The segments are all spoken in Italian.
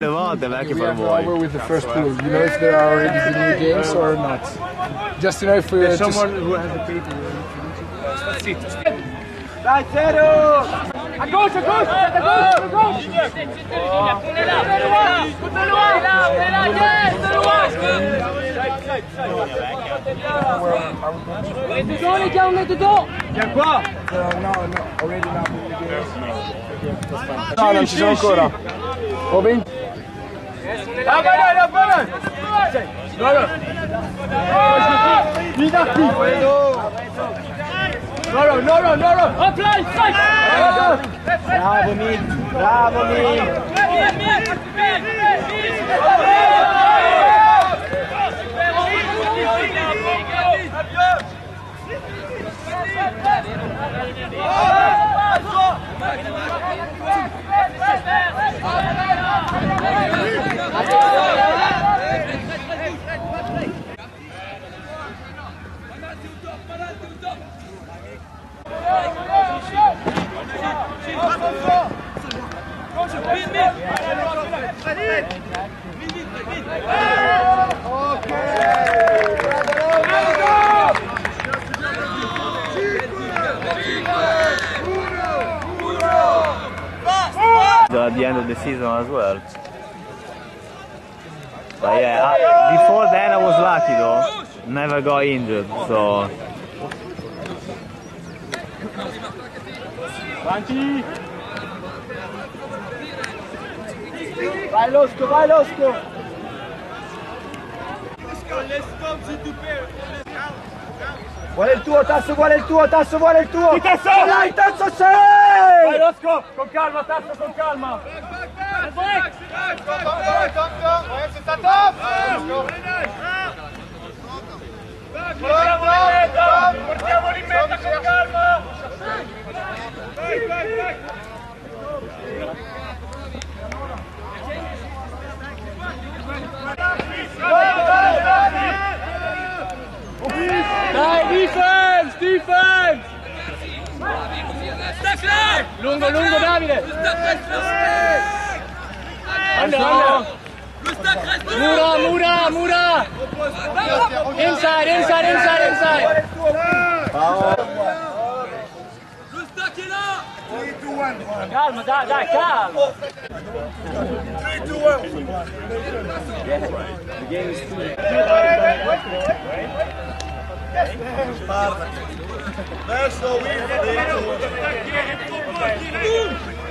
Le volte vecchio We per have over with the first pool. You know if there are already the new games or not. Just to know if we're just... who has the paper. Dai, zero! À gauche, à gauche, à gauche, à gauche. On est là, on est là, on est là, on est là, yes, de loin. On est dedans, les gars, on est dedans. Y'a quoi? Non, non, ci sono ancora. Ho 20. La balle, la balle. Voilà. Minardi. Lidaki! Loro, Loro, Loro! Hop là, strike! Bravo, Mick! Bravo, Mick! Lucky though. Never got injured, so Avanti! Vai Losco, vai Losco! Qual è il tuo Tasso? Qual è il tuo Tasso? Qual è il tuo? Tasso! Dai Tasso sei! Vai Losco! Con calma Tasso, con calma! Portiamoli in mezzo con calma! Dai, defense! Defense! Lungo, lungo, Davide! Under, under! Mura, Mura, Mura! Inside, inside, inside, inside! Calma, dai, dai, calma! 3, 2, 1! The game is 2. That's so easy.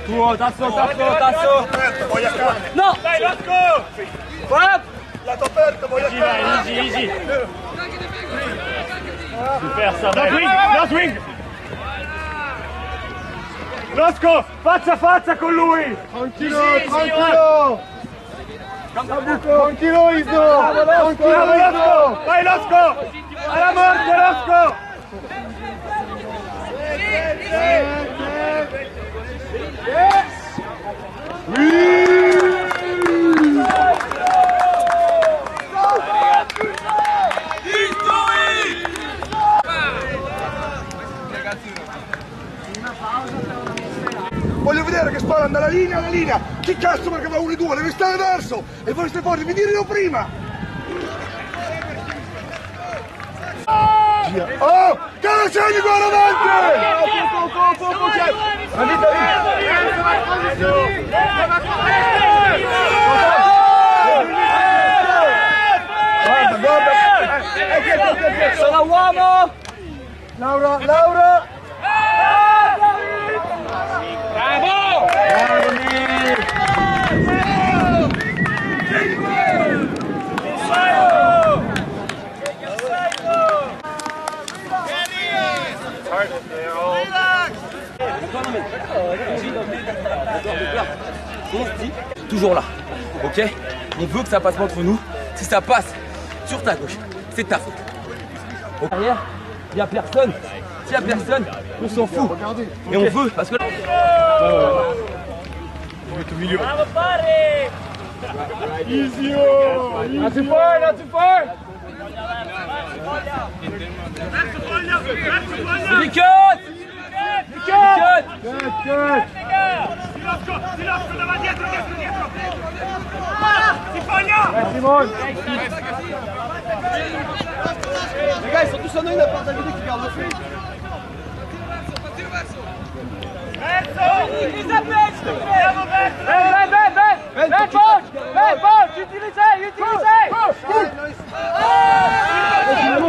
Tuo, tasso, tasso, tasso! No! Dai, Rosco! Up! Lato aperto, voglio Easy, easy, easy! Super, ça va! Swing, no swing! Rosco, faccia a faccia con lui! Tranquillo, tranquillo! Tranquillo, Iso! Bravo Rosco! Vai Rosco! Alla morte Rosco! Voglio vedere che sparano dalla linea alla linea. Chi cazzo perché va 1 e 2? Deve stare verso. E voi siete forti, mi dirlo prima. Oh! Caraceni qua avanti! Guarda, guarda! Sono uomo! Laura, Laura! Toujours là. Ok? On veut que ça passe pas entre nous. Si ça passe sur ta gauche, c'est ta faute. Au Derrière, il n'y a personne. S'il n'y a personne, on s'en fout. Et on veut, parce que Not too far, not too far! Des cuts Cut Cut Cut Silence, davanti dietro, dietro, dietro! Si fogna! Vai Simone! Les gars, ils sont tous en une à part David qui garde le fil. Verso! Utilise la pêche, s'il te plaît! Ben, ben, ben, ben! Ben, gauche! Ben, gauche! Utilisez, utilisez!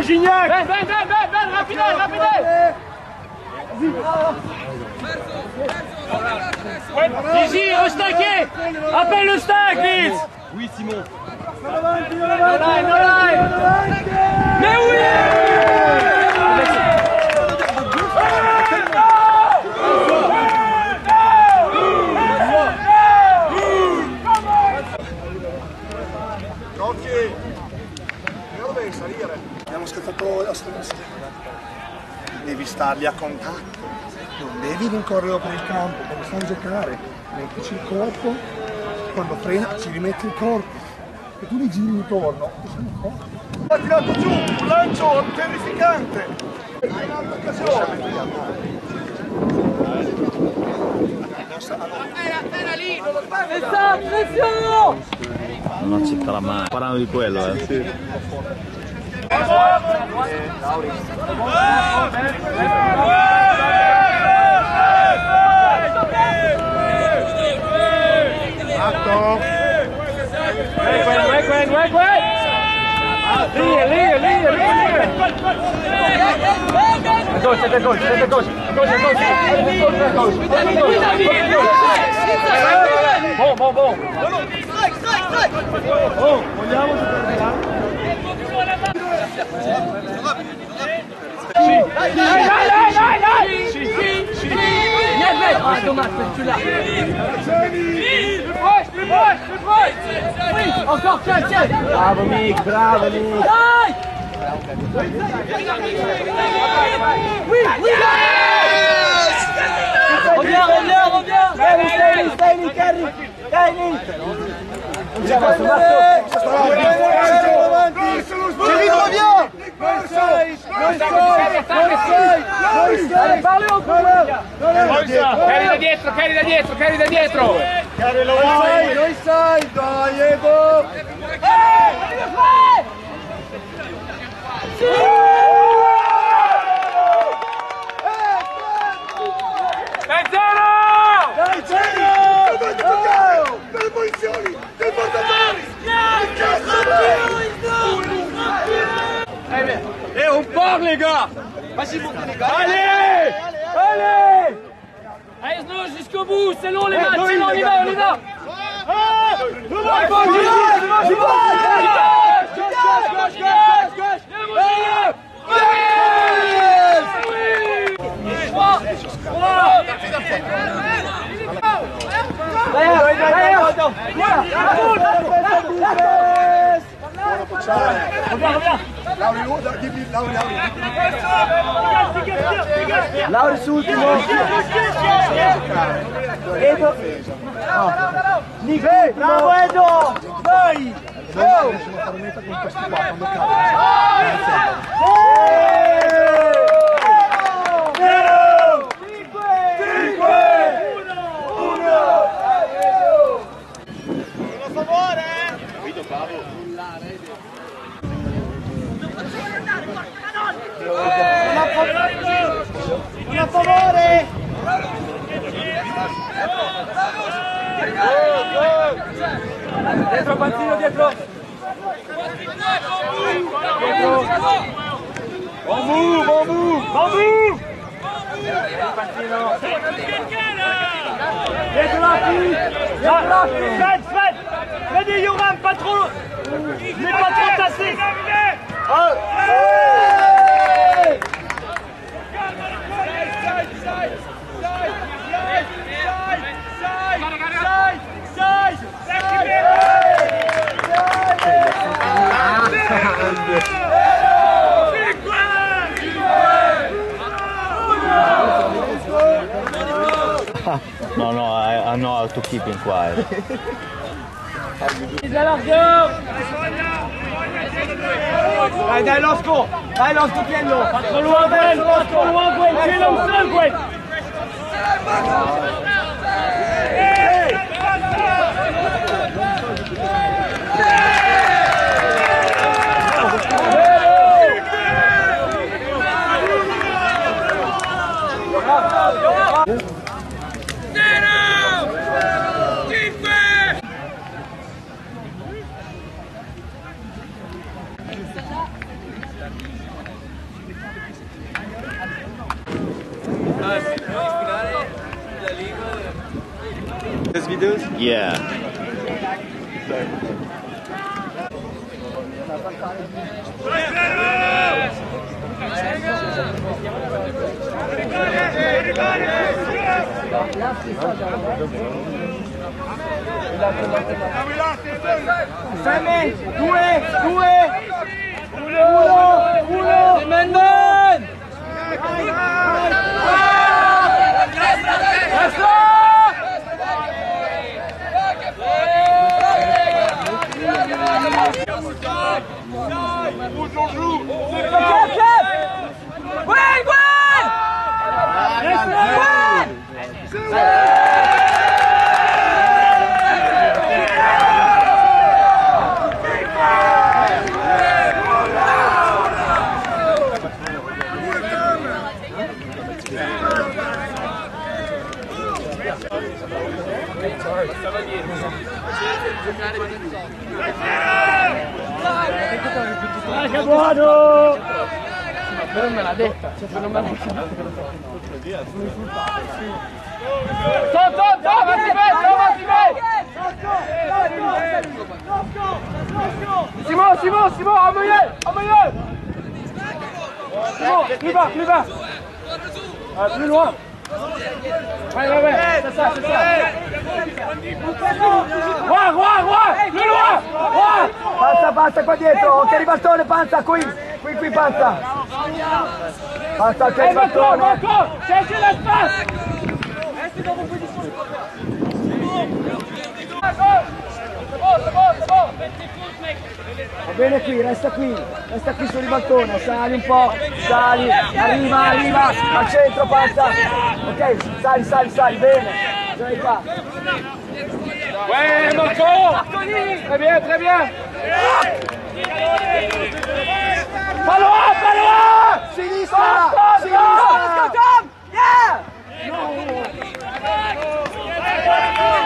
Gignac! Ben, ben, ben, ben, ben! Rapide, rapide! Gigi, restaqué Appelle le stack, Vince. Oui, Simon. Mais oui. Abbiamo scattato la strada Devi starli a contatto. Non devi rincorrere per il campo, quando stai a giocare. Mettici il corpo, quando frena ci rimetti il corpo. E tu li giri intorno. Ha tirato giù un lancio terrificante. È un'altra occasione. Non accetterà mai. Parlando di quello, eh. Achtung! Wegwennen, wegwennen, wegwennen! Bom, bom, bom! Strike, strike, strike! Bom, olhamos o dommage, tu! Oui, encore, tiens! Bravo, Mick, bravo! Oui, oui! Kevin, reviens! Allez, parlez encore! Cari da dietro, cari da dietro, cari da dietro! Noi sai, dai, Edo! Benzero! Dovete giocare! Delle posizioni! Dei portatori! Les gars Vas-y montez les gars Allez Allez. Allez Snow jusqu'au bout, c'est long les matchs, c'est long, on y va, on y va. Lauri, dimmi, Lauri, Lauri Lá ultimo Edo Nico Bravo Edo Vai Go Vai. cade favore! Dietro Panzino, dietro. Bon move, bon move. Bon move. Dietro la fille. Dietro la fille. Fred, Fred. Freddy, Yoram, pas trop Mais pas trop tassé No, to keep him quiet. Dai, dai Losco! Dai Losco, tienilo! Fatto l'uomo, fatto l'uomo, tienilo un sangue! Yeah. Yeah. Però me l'ha detta, cioè non me l'ha detta. Stop, stop, avanti me, avanti me! Simon, Simon, Simon, milieu, en milieu! Simon, plus bas, plus bas! Ah, plus loin! Ouais, ouais, ouais, c'est ça, c'est ça! Roi, roi, roi! Plus loin! Roi! Panza, panza qua dietro, ok ribaltone, panza qui, qui, qui panza. Panza, Hey, Marco, ribaltone. Marco! C'est bon, c'est bon, c'est bon! Va bene qui, resta qui, resta qui sul ribaltone, sali un po', sali, arriva, arriva, al centro panza. Ok, sali, sali, sali, bene. Dai qua. Ouais, Marco! Très bien, très bien! Follow up, follow up! Sinistra! Sinistra! Yeah! No!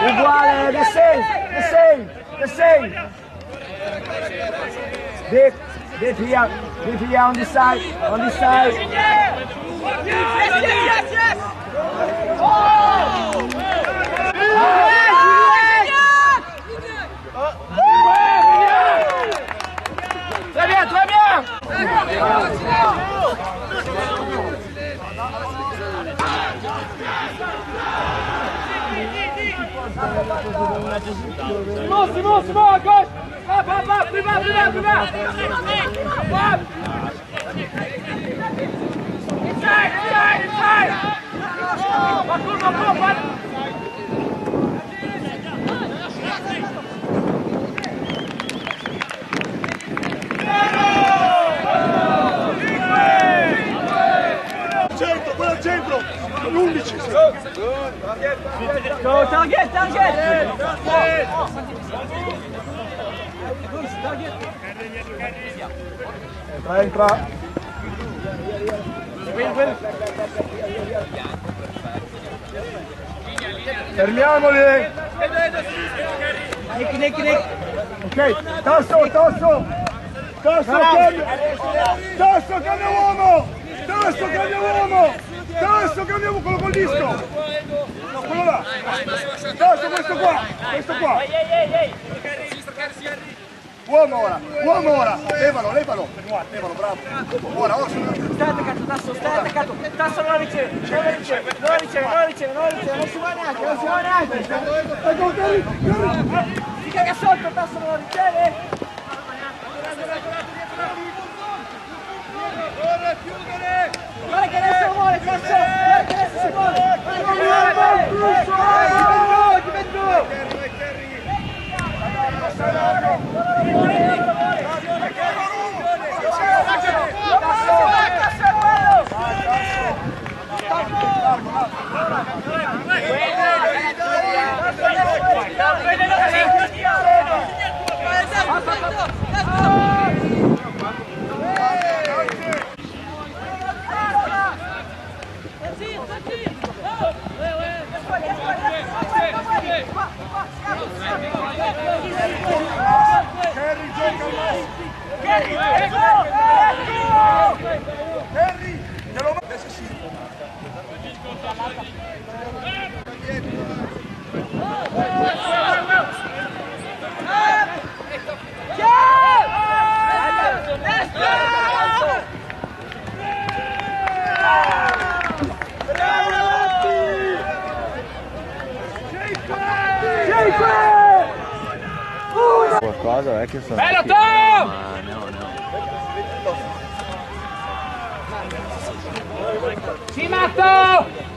Uguale, the same, the same, the same. Dip, dip here, dip here on this side, on this side. Yes, yes, yes, yes! Oh! oh. Simon, Simon, Simon, à gauche! Hop, hop, hop, plus bas, plus bas, plus bas! Hop! Inside, inside, inside! Marco, Marco, Marco! L'11! Go, target, target! Entra, entra. Fermiamoli! Ok, tasso, tasso! Tasso, cambia! Tasso, cambia uomo! Tasso, cambia uomo! Tasso, cambia uomo, quello col disco! No, quello là! Tasso, questo qua! Questo qua! Uomo ora, uomo ora, levalo, levalo, levalo, bravo. Ora, ora, Stai attaccato, tasso, stai attaccato, tasso non la riceve, non la riceve, non la riceve, non la riceve, non la riceve, non si va neanche, non si va neanche. Si caga sotto, tasso non la riceve. Guarda che adesso vuole, tasso, guarda che adesso si vuole. Guarda che vuole, ti vengo, Qualcosa vecchio sono. Bello Tom! Ma no, no. Sì, Matto!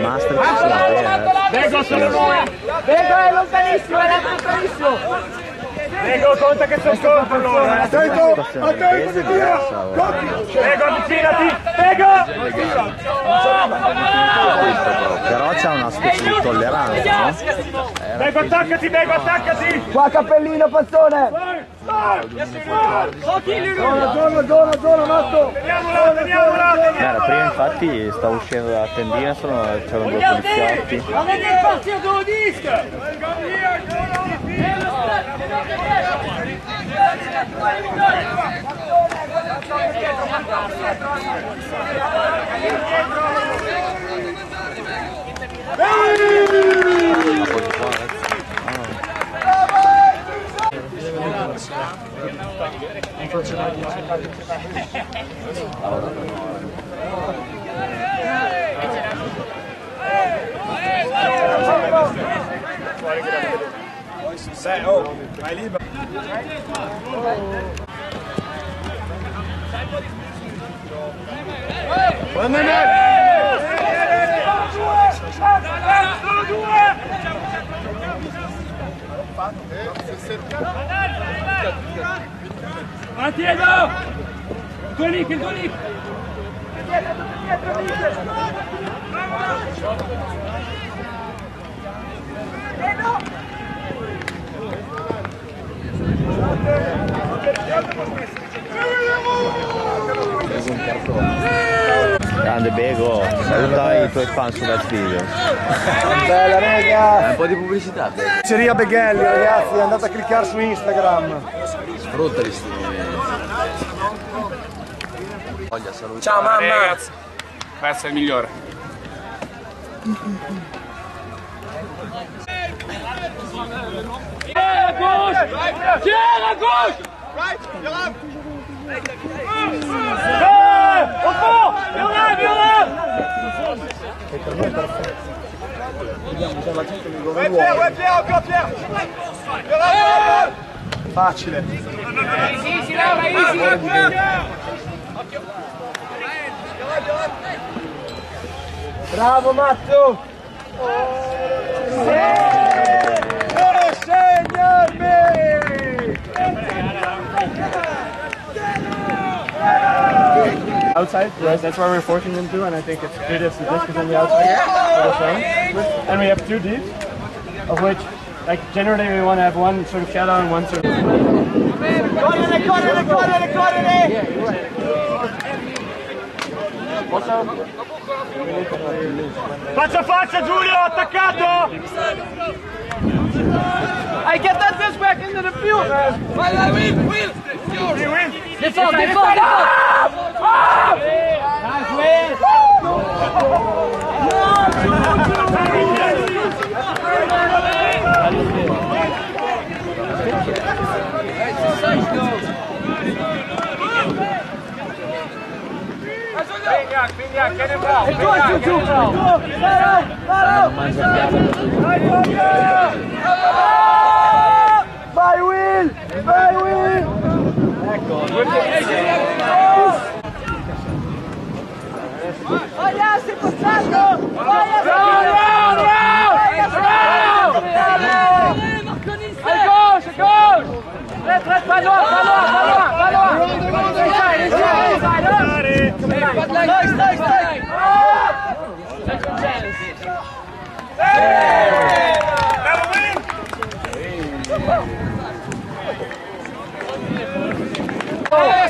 Master ci sono bene. Bego sono lui! Bego è lontanissimo, è lontanissimo! Prego, conta che sono scorto allora. Attento, attento, ti tira. Prego, avvicinati. Prego. Però c'ha una specie di tolleranza, no? Prego, attaccati, prego, attaccati. Qua cappellino, pazzone! Zona, zona, zona, zona, matto. Teniamola, teniamola, teniamola. prima infatti stavo uscendo dalla tendina, sono, c'erano due poliziotti. Avete il partito do disco! Sai, ô, vai ali. Manda, né? Atieno Dolik, il Dolik Dolik Grande Bego, saluta i tuoi fan su Best Video. Bella raga! Un po' di pubblicità. Pizzeria Beghelli ragazzi, andate a cliccare su Instagram. Sfruttali sti. Voglia salutare. Ciao mamma! Ragazzi, a essere il migliore. Tiens à gauche! Tiens à gauche! Facile. Easy, Laura, easy! Bravo Matto! E segnarmi! Outside. Yes, that's why we're forcing them to, and I think it's good if the disc is on the outside for the zone. And we have two deep, of which, like generally, we want to have one sort of shallow and one sort of. Faccia a faccia Giulio, attaccato! Hey, get that disc back into the field! Défends, défends, défends! Nice win! Vignac, Vignac, Pinha, quer Vai, Will! Vai, Will! É,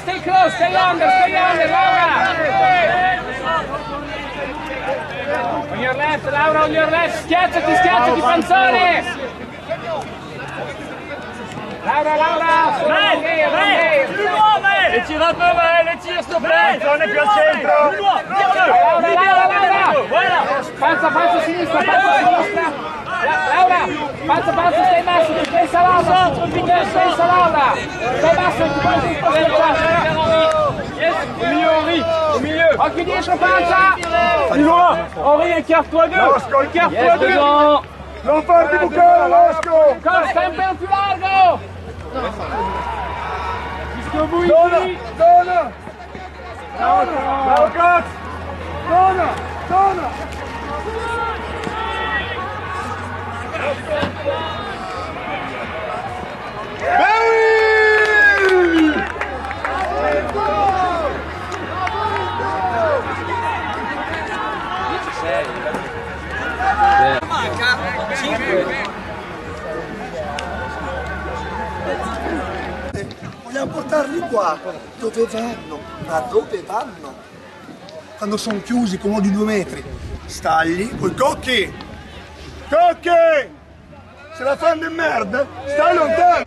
stay close, stay stay under, Laura! On your left, Laura, on your left! Schiacciati, schiacciati, panzone! Laura, Laura! Vai, vai! Più nuove! Le tira un po', vai, le tira sto play! Zone più al centro! Laura, Laura, Laura! Panza, panza sinistra, panza sinistra! La- Laura, panza, panza, stai basso, ti pensa Laura! Ti pensa Laura! Stai basso, ti pensa schiacciare! Au milieu, Henri Au milieu. Oh, qui dit ça Henri, écarte-toi deux Écarte-toi deux Non farti bucare, Lasco Ancora, Dona, dona Dona Dona Dove vanno? Ma dove vanno? Quando sono chiusi uno di due metri. Stagli, poi cocchi! Cocchi! Se la fanno in merda, stai lontano!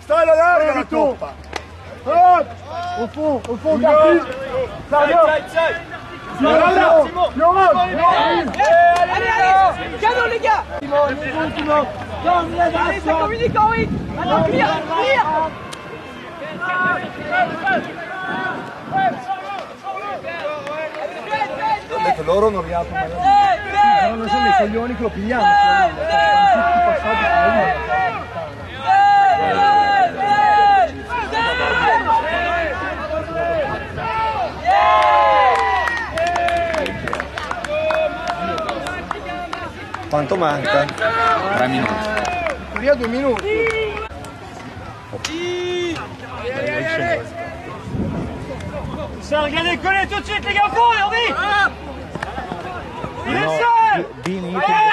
Stai alla larga la toppa! Hop! Au fond, au fond, Garfi! Flavio! Fiorella! Fiorella! Allez, allez Canon, les gars Allez, ça communique en 8 Maintenant, clear Clear Ho detto loro non riaprono mai. Non sono dei coglioni che lo pigliamo Quanto manca? Tre minuti. Via due minuti! Ça, regardez, collez tout de suite, les gars, fond, Henri Il est seul Allez,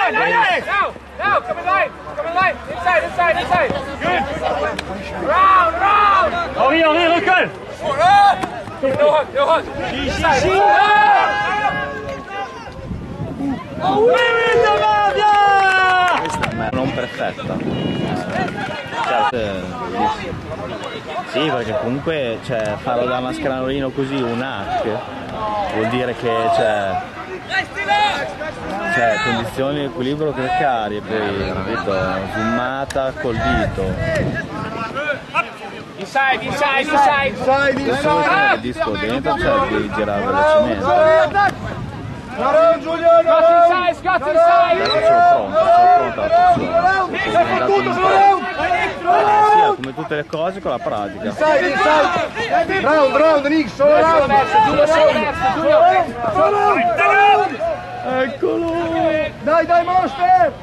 allez, allez Now, now, come in line, come in line, inside, inside, inside. Good. Round, round. Henri, Henri, recule No hug, no hug. Inside. Oh oui, oui, Thomas, viens ma non perfetta. Cioè, sì, perché comunque cioè, farlo da mascherano così un hack vuol dire che c'è, c'è condizioni di equilibrio precarie, poi capito, zoomata col dito. Inside, inside, inside. Il solo che nel disco dentro c'è di girare velocemente. Carão, Juliano! Quatro ensaios, quatro ensaios! Sai con tutto, Bravo! Come tutte le cose con la pratica. Sai, sai! Bravo, bravo, Nick, solo bravo! Giulio, solo bravo! Eccolo! Dai, dai, Monster!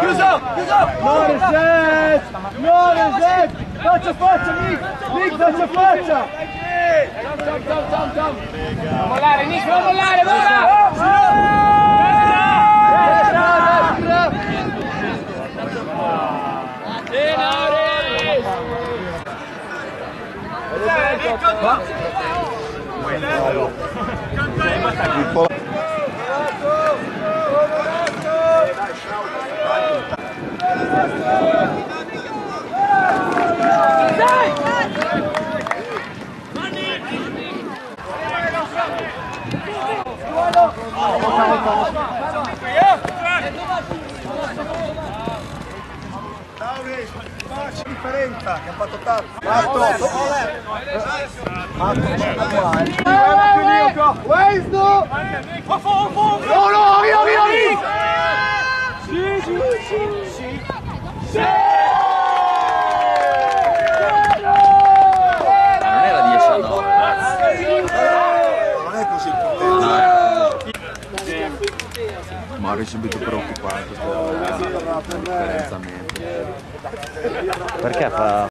Chiuso! Chiuso! Non resist! Non resist! Faccia, faccia, Nick! Nick, faccia, faccia! Tam, tam, tam, tam! Non mollare, Nick, non mollare, vola!